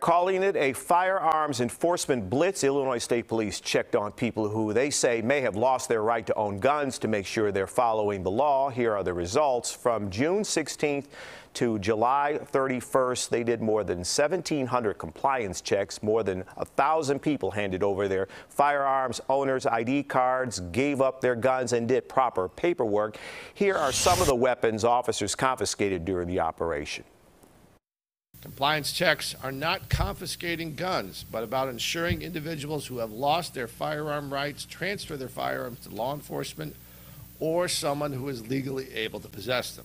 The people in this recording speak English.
Calling it a firearms enforcement blitz, Illinois State Police checked on people who they say may have lost their right to own guns to make sure they're following the law. Here are the results. From June 16th to July 31st, they did more than 1,700 compliance checks. More than 1,000 people handed over their firearms owners' ID cards, gave up their guns, and did proper paperwork. Here are some of the weapons officers confiscated during the operation. Compliance checks are not confiscating guns, but about ensuring individuals who have lost their firearm rights transfer their firearms to law enforcement or someone who is legally able to possess them.